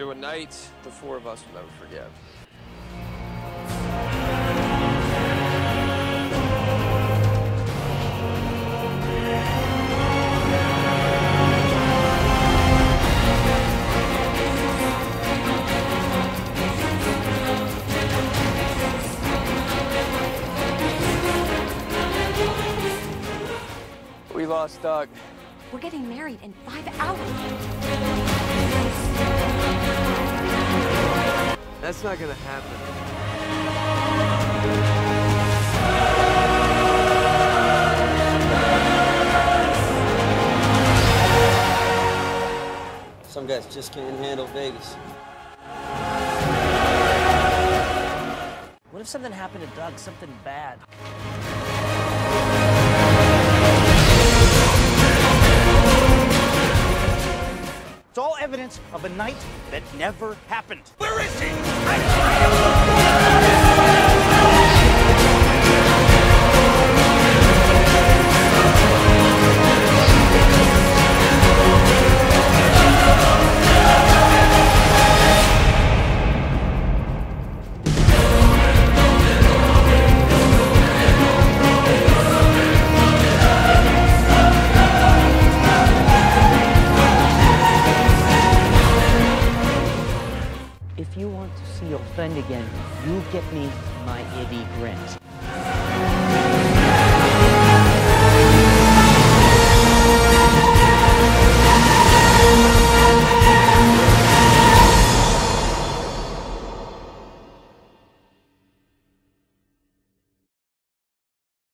through a night the four of us will never forget. We lost Doug. We're getting married in five hours. That's not gonna happen. Some guys just can't handle Vegas. What if something happened to Doug? Something bad? Evidence of a night that never happened. Where is he? If you want to see your friend again, you get me my Eddie Grant.